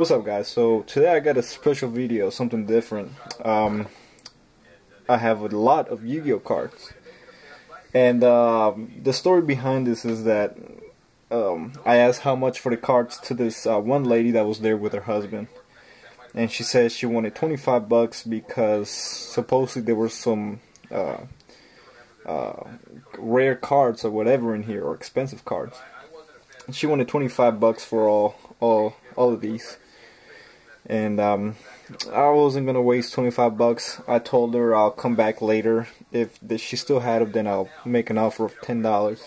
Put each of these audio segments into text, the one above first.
What's up guys? So today I got a special video, something different. Um, I have a lot of Yu-Gi-Oh cards. And uh, the story behind this is that um, I asked how much for the cards to this uh, one lady that was there with her husband. And she said she wanted 25 bucks because supposedly there were some uh, uh, rare cards or whatever in here or expensive cards. She wanted 25 bucks for all all all of these and um, I wasn't gonna waste 25 bucks. I told her I'll come back later. If she still had them, then I'll make an offer of ten dollars.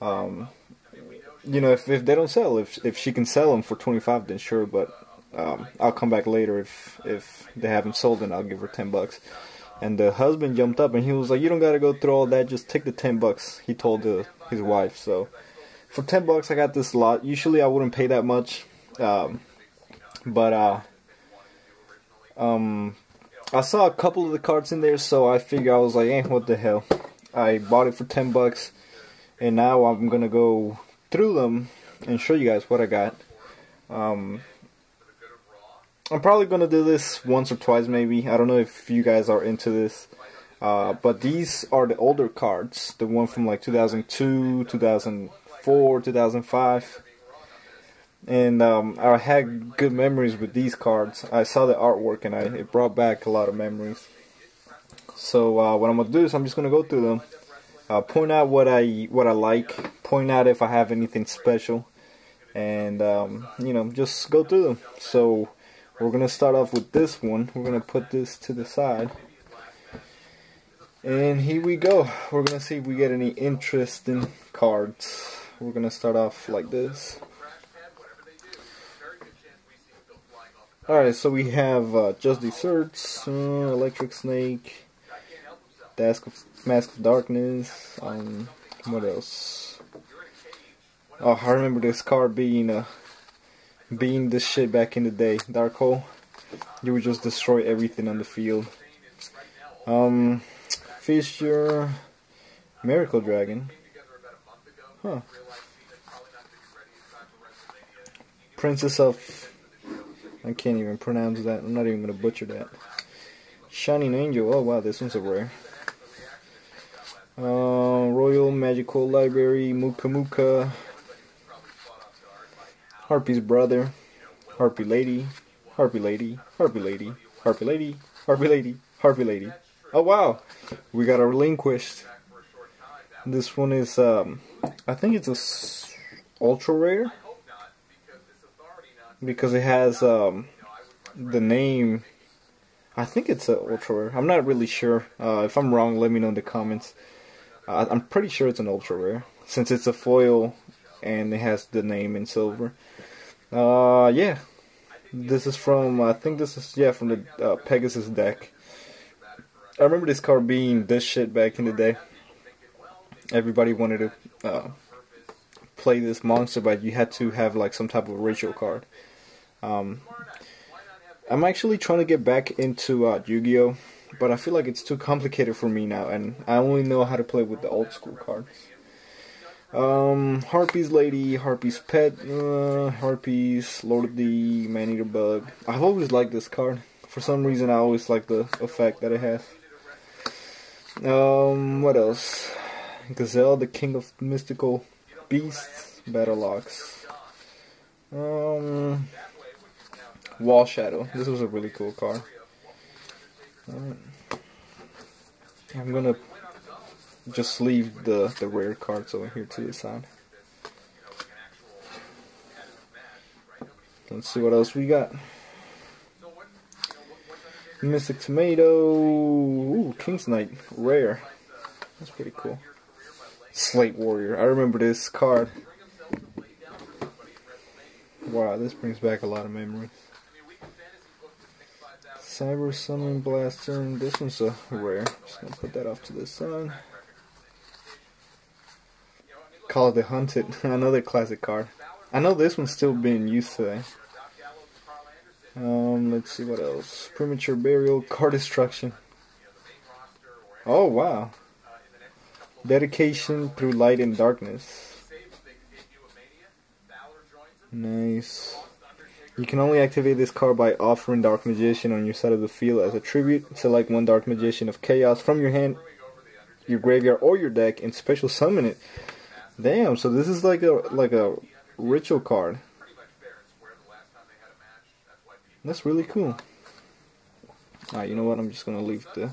Um, you know, if if they don't sell, if if she can sell them for 25, then sure. But um, I'll come back later if if they haven't sold, then I'll give her 10 bucks. And the husband jumped up and he was like, "You don't gotta go through all that. Just take the 10 bucks." He told the, his wife. So for 10 bucks, I got this lot. Usually, I wouldn't pay that much. Um, but uh, um, I saw a couple of the cards in there, so I figured I was like, eh, what the hell. I bought it for 10 bucks, and now I'm gonna go through them and show you guys what I got. Um, I'm probably gonna do this once or twice, maybe. I don't know if you guys are into this. Uh, but these are the older cards, the one from like 2002, 2004, 2005 and um, I had good memories with these cards. I saw the artwork and I, it brought back a lot of memories. So uh, what I'm gonna do is I'm just gonna go through them, uh, point out what I what I like, point out if I have anything special, and um, you know just go through them. So we're gonna start off with this one. We're gonna put this to the side. And here we go. We're gonna see if we get any interesting cards. We're gonna start off like this. Alright, so we have uh, Just Desserts, uh, Electric Snake, Mask of, Mask of Darkness, um, what else? Oh, I remember this card being uh, being this shit back in the day. Dark Hole, you would just destroy everything on the field. Um, Fissure, Miracle Dragon, huh? Princess of I can't even pronounce that. I'm not even going to butcher that. Shining Angel. Oh, wow, this one's a rare. Uh, Royal Magical Library. Muka Muka. Harpy's Brother. Harpy Lady. Harpy Lady. Harpy Lady. Harpy Lady. Harpy Lady. Harpy Lady. Oh, wow. We got a relinquished. This one is, um, I think it's a ultra rare because it has um, the name. I think it's an ultra rare. I'm not really sure. Uh, if I'm wrong, let me know in the comments. Uh, I'm pretty sure it's an ultra rare since it's a foil and it has the name in silver. Uh, yeah, this is from I think this is yeah from the uh, Pegasus deck. I remember this card being this shit back in the day. Everybody wanted to uh, play this monster, but you had to have like some type of ritual card. Um, I'm actually trying to get back into uh, Yu-Gi-Oh, but I feel like it's too complicated for me now, and I only know how to play with the old school cards. Um, Harpy's Lady, Harpy's Pet, uh, Harpy's, Lord the Man-Eater Bug. I've always liked this card. For some reason, I always like the effect that it has. Um, what else? Gazelle, the King of Mystical Beasts, Battle Ox. Um, Wall Shadow. This was a really cool card. Right. I'm gonna just leave the, the rare cards over here to the side. Let's see what else we got. Mystic Tomato. Ooh, King's Knight. Rare. That's pretty cool. Slate Warrior. I remember this card. Wow, this brings back a lot of memories. Cyber Summon Blaster. This one's a rare. Just gonna put that off to the side. Call of the Hunted. Another classic card. I know this one's still being used today. Um, let's see what else. Premature Burial. Card Destruction. Oh, wow. Dedication through light and darkness. Nice. You can only activate this card by offering Dark Magician on your side of the field as a tribute. Select one Dark Magician of Chaos from your hand, your graveyard, or your deck, and special summon it. Damn, so this is like a like a ritual card. That's really cool. Alright, you know what? I'm just gonna leave the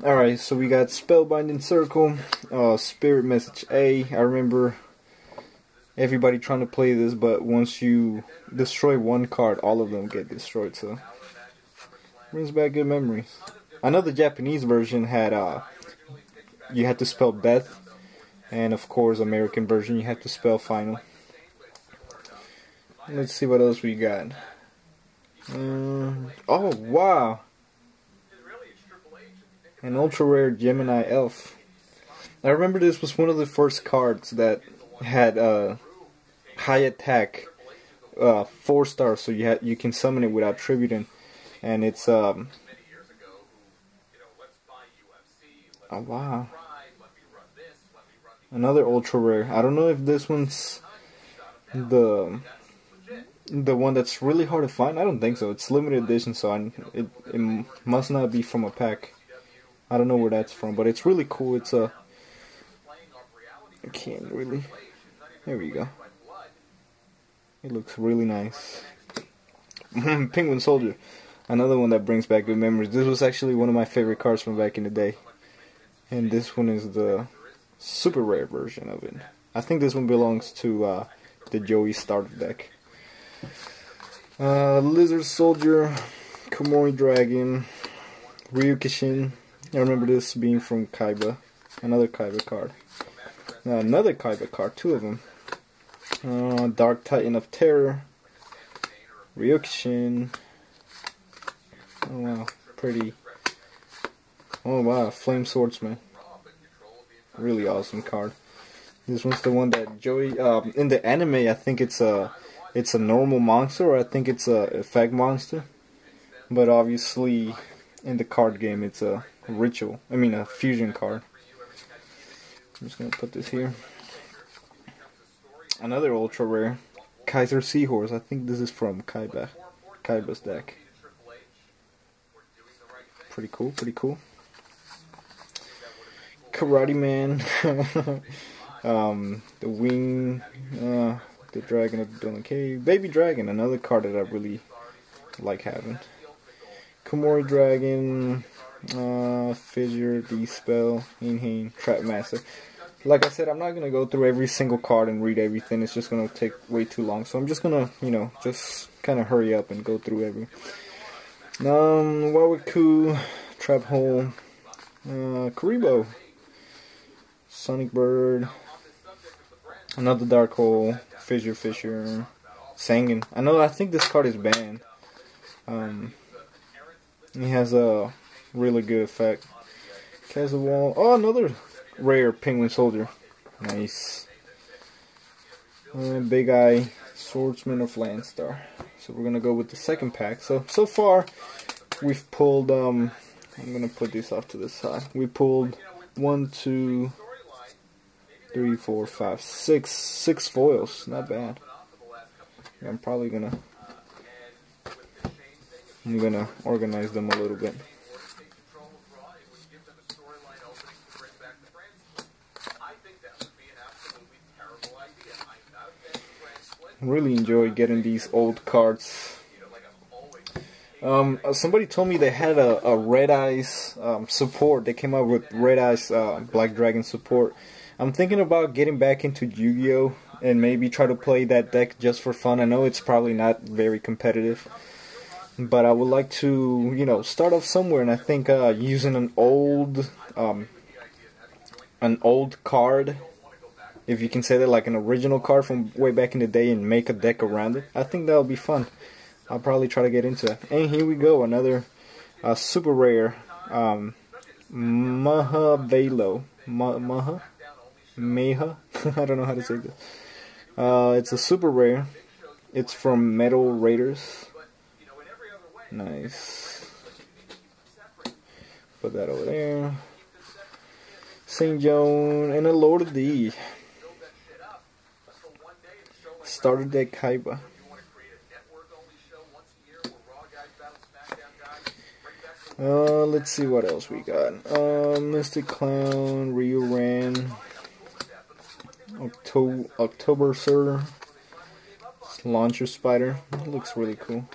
Alright, so we got Spellbinding Circle, uh, Spirit Message A. I remember everybody trying to play this, but once you destroy one card, all of them get destroyed, so brings back good memories. I know the Japanese version had, uh, you had to spell death, and of course, American version, you had to spell final. Let's see what else we got. Um, oh, wow! An ultra rare Gemini Elf. I remember this was one of the first cards that had uh, high attack, uh, four stars, so you you can summon it without tributing, and it's um. Oh wow. Another ultra rare. I don't know if this one's the the one that's really hard to find. I don't think so. It's limited edition, so I, it it must not be from a pack. I don't know where that's from, but it's really cool. It's a. I can't really. There we go. It looks really nice. Penguin Soldier, another one that brings back good memories. This was actually one of my favorite cards from back in the day, and this one is the super rare version of it. I think this one belongs to uh, the Joey starter deck. Uh, Lizard Soldier, Komori Dragon, Ryukishin, I remember this being from Kaiba. Another Kaiba card. Now another Kaiba card, two of them. Uh, Dark Titan of Terror. Ryukishin. Oh wow, pretty. Oh wow, Flame Swordsman. Really awesome card. This one's the one that Joey. Um, in the anime, I think it's a, it's a normal monster, or I think it's a effect monster. But obviously, in the card game, it's a ritual. I mean, a fusion card. I'm just gonna put this here. Another ultra rare, Kaiser Seahorse. I think this is from Kaiba, Kaiba's deck. Pretty cool. Pretty cool. Karate Man. um, the Wing. Uh, the Dragon of the Dylan Cave. Baby Dragon. Another card that I really like having. Komori Dragon uh, Fissure, Dispel, Inhane, Trap Master. Like I said, I'm not gonna go through every single card and read everything. It's just gonna take way too long. So I'm just gonna, you know, just kind of hurry up and go through every. Um, Waboku, Trap Hole, uh, Kuriboh, Sonic Bird, another Dark Hole, Fissure Fissure, Sangan. I know. I think this card is banned. Um, he has a really good effect. Wall. Oh, another rare penguin soldier. Nice. Uh, big Eye Swordsman of Landstar. So we're gonna go with the second pack. So so far we've pulled um I'm gonna put this off to the side. We pulled one, two, three, four, five, six, six foils. Not bad. I'm probably gonna I'm gonna organize them a little bit. Really enjoy getting these old cards. Um, somebody told me they had a, a Red Eyes um, support. They came out with Red Eyes uh, Black Dragon support. I'm thinking about getting back into Yu-Gi-Oh! and maybe try to play that deck just for fun. I know it's probably not very competitive, but I would like to, you know, start off somewhere. And I think uh, using an old, um, an old card if you can say that like an original card from way back in the day and make a deck around it. I think that'll be fun. I'll probably try to get into it. And here we go, another uh, super rare um, Maha Velo. Ma Maha? Meha? I don't know how to say this. Uh, it's a super rare. It's from Metal Raiders. Nice. Put that over there. St. John, and a Lord D. Starter deck Kaiba. Uh, let's see what else we got. Uh, Mystic Clown, Ryu Ran, Octo October Sir, Launcher Spider. That looks really cool.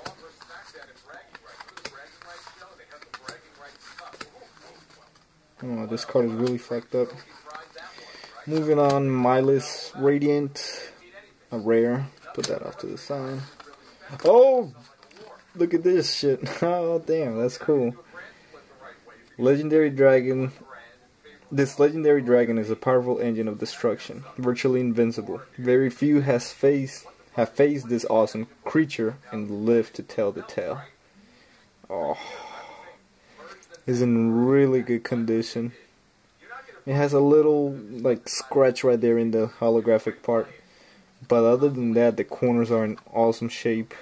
Oh, this card is really fucked up. Moving on, Milus Radiant, a rare. Put that off to the side. Oh, look at this shit. Oh, damn, that's cool. Legendary Dragon. This legendary dragon is a powerful engine of destruction, virtually invincible. Very few has faced have faced this awesome creature and lived to tell the tale. Oh, is in really good condition. It has a little like scratch right there in the holographic part, but other than that, the corners are in awesome shape.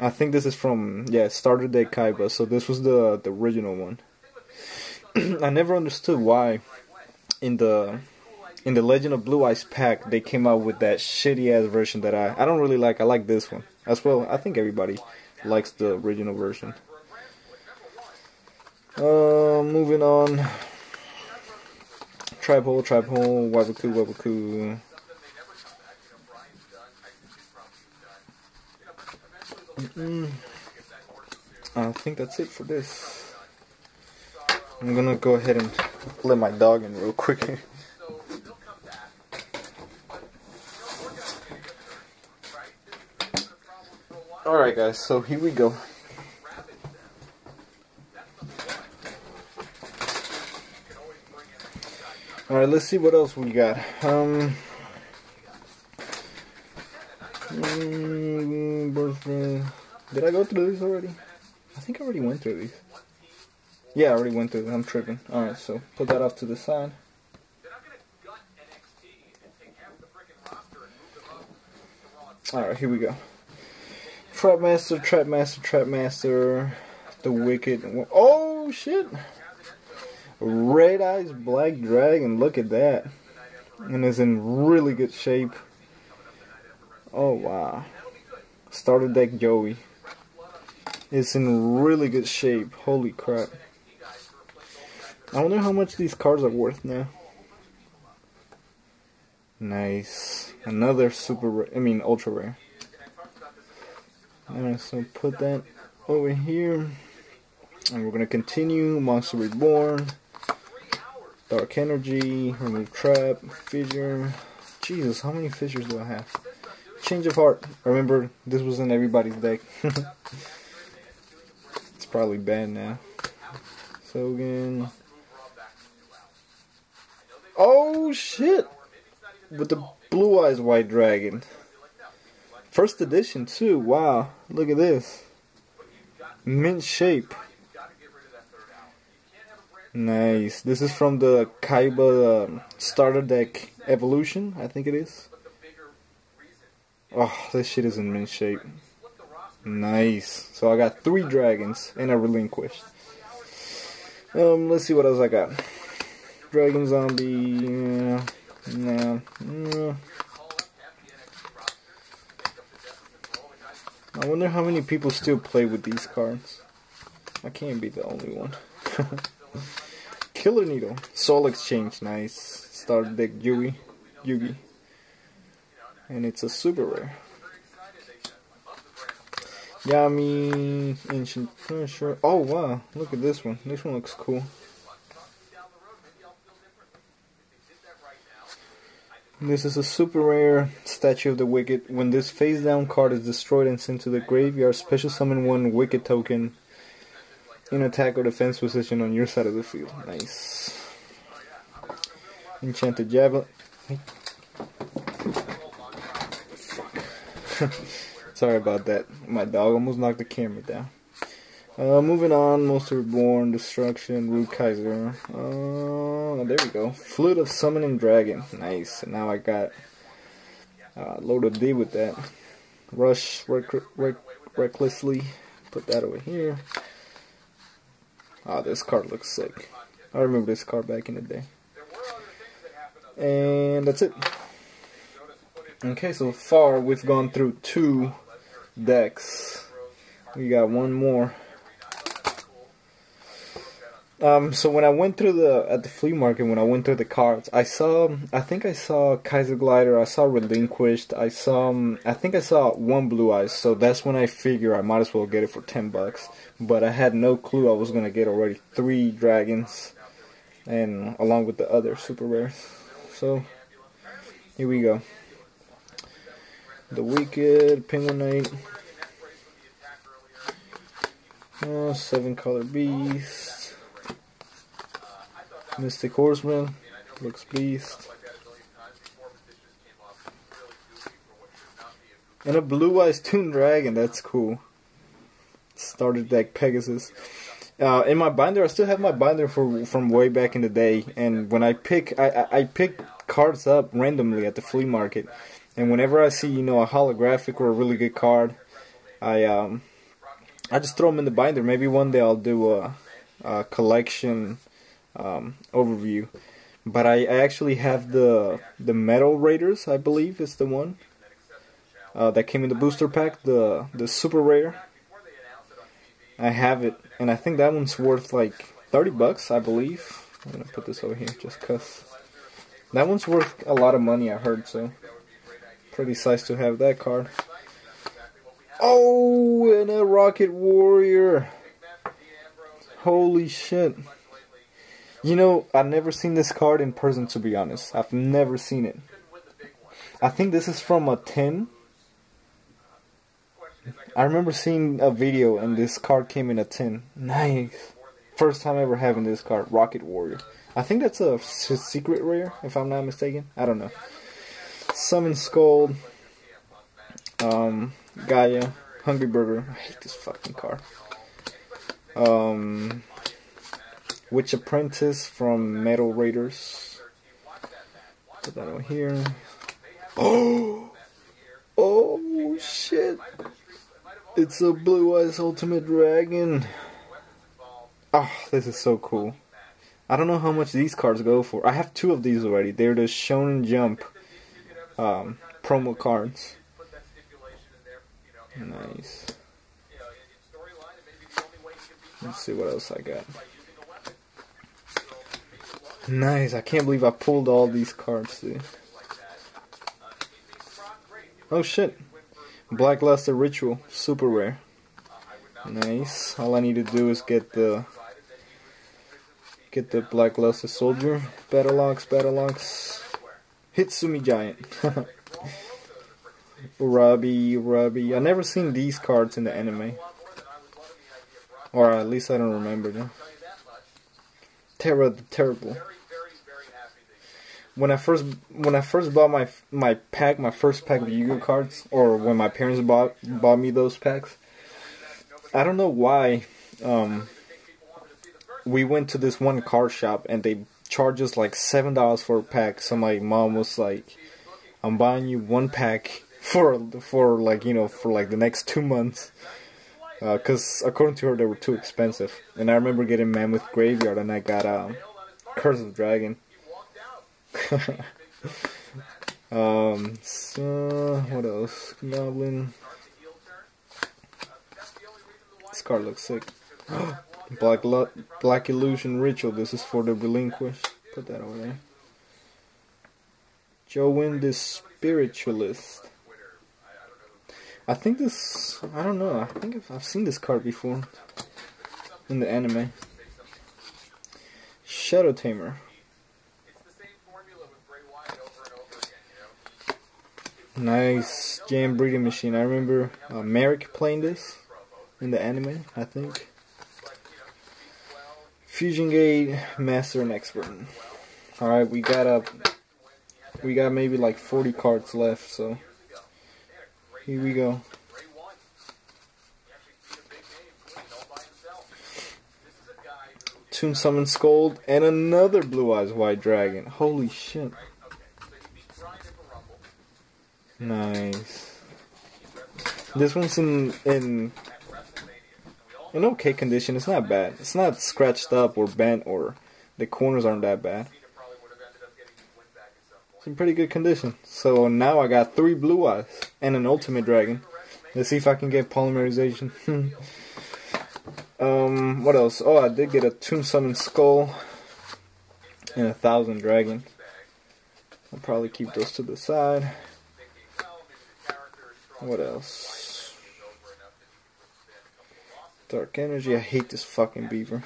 I think this is from yeah Starter Deck Kaiba, so this was the the original one. I never understood why in the in the Legend of Blue Eyes pack they came out with that shitty ass version that I I don't really like. I like this one as well. I think everybody likes the original version. Uh, moving on. Tribe hole, tribe hole, Waboku, Waboku. Mm I think that's it for this. I'm gonna go ahead and let my dog in real quick. Alright guys, so here we go. Alright, let's see what else we got. Um, mm, did I go through these already? I think I already went through these. Yeah, I already went through. I'm tripping. Alright, so put that off to the side. Alright, here we go. Trapmaster, Trapmaster, Trapmaster, the Wicked. Oh, shit! Red Eyes Black Dragon, look at that. And is in really good shape. Oh wow. Starter deck Joey. It's in really good shape. Holy crap. I wonder how much these cards are worth now. Nice. Another super rare, I mean ultra rare. Alright, so put that over here. And we're gonna continue. Monster Reborn. Dark Energy, Remove Trap, Fissure. Jesus, how many fissures do I have? Change of Heart. Remember, this was in everybody's deck. it's probably bad now. Sogen. Oh shit! With the Blue Eyes White Dragon. First edition too. Wow, look at this. Mint shape. Nice. This is from the Kaiba um, starter deck evolution, I think it is. Oh, this shit is in mint shape. Nice. So I got three dragons and a relinquished. Um, let's see what else I got. Dragon zombie. Yeah. Nah. nah. I wonder how many people still play with these cards. I can't be the only one. Killer Needle. Soul Exchange, nice. Starter deck Yugi. Yugi. And it's a super rare. Yami Ancient Sure. Oh wow, look at this one. This one looks cool. This is a super rare Statue of the Wicked. When this face down card is destroyed and sent to the graveyard, special summon one Wicked token in attack or defense position on your side of the field. Nice. Enchanted Javelin. Sorry about that. My dog almost knocked the camera down. Uh, moving on, Monster Reborn, Destruction, Rude Kaiser. Uh, there we go. Flute of Summoning Dragon. Nice. Now I got uh, loaded D with that. Rush rec rec recklessly. Put that over here. Ah, oh, this card looks sick. I remember this card back in the day. And that's it. Okay, so far we've gone through two decks. We got one more. Um, so when I went through the at the flea market, when I went through the cards, I saw, I think I saw Kaiser Glider, I saw Relinquished, I saw, um, I think I saw one Blue Eyes. So that's when I figure I might as well get it for ten bucks. But I had no clue I was gonna get already three dragons, and along with the other super rares. So here we go. The Wicked, Penguin Knight, uh, Seven Color Beast. Mystic Horseman, looks beast. And a Blue Eyes Toon Dragon, that's cool. Starter deck Pegasus. Uh, in my binder, I still have my binder for from way back in the day. And when I pick, I, I, I pick cards up randomly at the flea market. And whenever I see, you know, a holographic or a really good card, I um, I just throw them in the binder. Maybe one day I'll do a, a collection um, overview. But I, I, actually have the the Metal Raiders, I believe is the one uh, that came in the booster pack, the the super rare. I have it, and I think that one's worth like 30 bucks, I believe. I'm gonna put this over here just cause that one's worth a lot of money. I heard so. Pretty nice to have that card. Oh, and a Rocket Warrior. Holy shit. You know, I've never seen this card in person to be honest. I've never seen it. I think this is from a 10. I remember seeing a video and this card came in a 10. Nice. First time ever having this card, Rocket Warrior. I think that's a secret rare, if I'm not mistaken. I don't know. Summon Skull. Um, Gaia. Hungry Burger. I hate this fucking card. Um, Witch Apprentice from Metal Raiders. Put that over here. Oh! Oh, shit! It's a Blue Eyes Ultimate Dragon. Oh, this is so cool. I don't know how much these cards go for. I have two of these already. They're the Shonen Jump um, promo cards. Nice. Let's see what else I got. Nice. I can't believe I pulled all these cards, dude. Oh shit. Black Luster Ritual. Super rare. Nice. All I need to do is get the get the Black Luster Soldier. Battle Ox, Battle Ox. Hitsumi Giant. Uraby, Uraby. I never seen these cards in the anime. Or at least I don't remember them. Terra the Terrible when I first when I first bought my my pack, my first pack of Yu-Gi-Oh cards, or when my parents bought bought me those packs, I don't know why. Um, we went to this one card shop and they charged us like seven dollars for a pack. So my mom was like, "I'm buying you one pack for for like you know for like the next two months." Because uh, according to her, they were too expensive. And I remember getting Mammoth Graveyard, and I got um, Curse of Dragon. um, so, what else? Goblin. This card looks sick. Black Black Illusion Ritual. This is for the relinquished. Put that over there. Jowgen the Spiritualist. I think this. I don't know. I think I've, I've seen this card before in the anime. Shadow Tamer. Nice jam breeding machine. I remember uh, Marik playing this in the anime, I think. Fusion Gate, Master and Expert. Alright, we got a we got maybe like 40 cards left, so here we go. Toon Summon Skull and another Blue Eyes White Dragon. Holy shit. Nice. This one's in in in okay condition. It's not bad. It's not scratched up or bent or the corners aren't that bad. It's in pretty good condition. So now I got three blue eyes and an ultimate dragon. Let's see if I can get polymerization. um, what else? Oh, I did get a Toon Summon Skull and a Thousand Dragon. I'll probably keep those to the side. What else? Dark Energy. I hate this fucking beaver.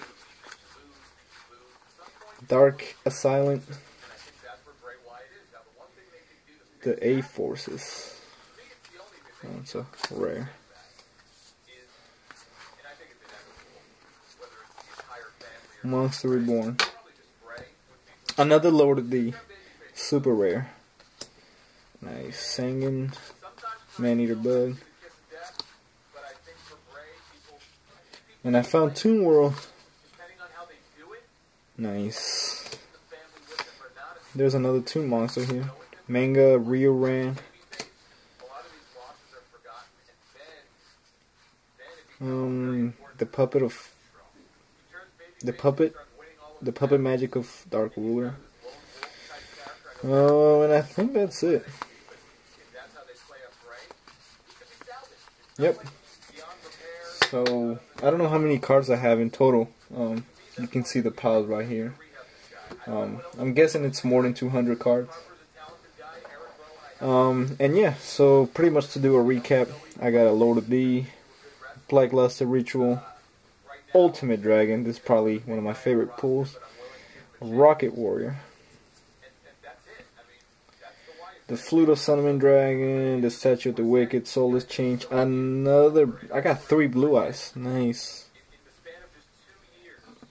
Dark Assailant. The A Forces. Oh, a rare. Monster Reborn. Another Lord of the Super rare. Nice. Sangan. Man-eater bug. And I found Toon World. Nice. There's another Toon monster here. Manga Ryu Ran. Um, the puppet of the puppet, the puppet magic of Dark Ruler. Oh, and I think that's it. Yep. So I don't know how many cards I have in total. Um, you can see the piles right here. Um, I'm guessing it's more than 200 cards. Um, and yeah, so pretty much to do a recap, I got a Lord of D, Black Luster Ritual, Ultimate Dragon, this is probably one of my favorite pulls, Rocket Warrior, the Flute of Summoning Dragon, the Statue of the Wicked, Soul Exchange, another, I got three Blue Eyes, nice,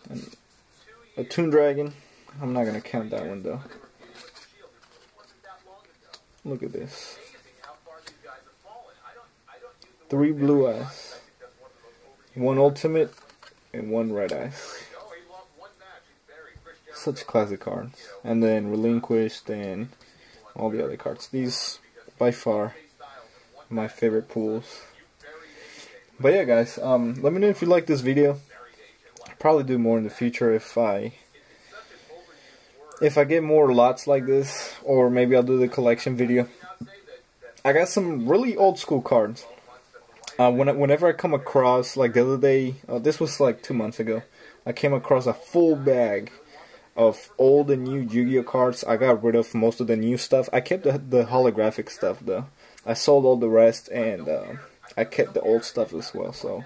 and a Toon Dragon, I'm not to count that one though. Look at this. Three blue eyes. One ultimate and one red eyes. Such classic cards. And then relinquished and all the other cards. These by far my favorite pools. But yeah guys, um, let me know if you like this video. I'll probably do more in the future if I if I get more lots like this, or maybe I'll do the collection video. I got some really old school cards. Uh, when whenever I come across, like the other day, uh, this was like two months ago, I came across a full bag of all the new Yu-Gi-Oh cards. I got rid of most of the new stuff. I kept the, the holographic stuff though. I sold all the rest, and uh, I kept the old stuff as well. So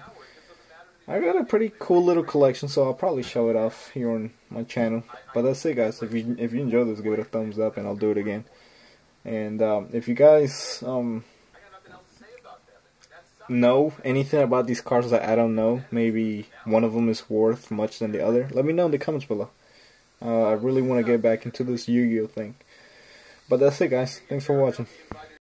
I got a pretty cool little collection, so I'll probably show it off here on my channel. But that's it, guys. If you if you enjoyed this, give it a thumbs up, and I'll do it again. And um, if you guys um, know anything about these cards that I don't know, maybe one of them is worth much than the other, let me know in the comments below. Uh, I really want to get back into this Yu-Gi-Oh thing. But that's it, guys. Thanks for watching.